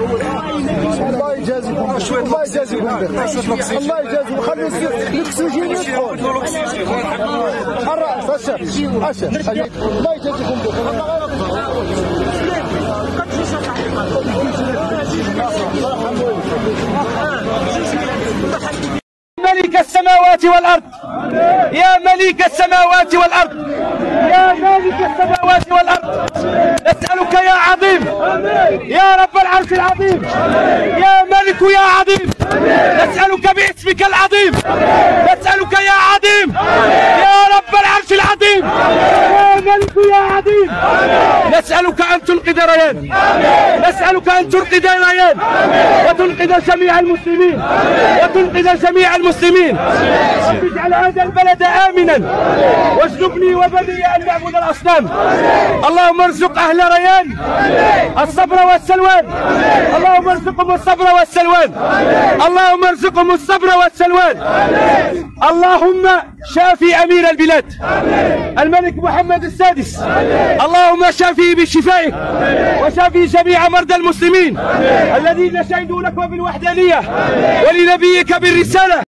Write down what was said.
الله يجازيكم الله يجازيكم الله يجازيكم خلي الاكسجين يدخل الراس الشر الشر الله يجازيكم ملك السماوات والأرض. يا ملك السماوات والأرض. يا مالك السماوات والأرض. نسألك يا عظيم. يا رب العرش العظيم. يا ملك يا عظيم. نسألك باسمك العظيم. نسألك يا عظيم. يا رب العرش العظيم. يا ملك يا عظيم. نسألك أن تنقذ ريان نسألك أن تنقذ ريان وتنقذ جميع المسلمين. وتنقذ جميع المسلمين. واجعل هذا البلد آمنا. واجنبني وبني أن نعبد الأصنام. اللهم ارزق أهل ريان. الصبر والسلوان. اللهم ارزقهم الصبر والسلوان. اللهم ارزقهم الصبر والسلوان. اللهم شافي أمير البلاد. الملك محمد السادس. اللهم شافي بشفائك. وشافي جميع مرضى المسلمين. الذين شهدوا لك بالوحدانية. ولنبيك بالرسالة.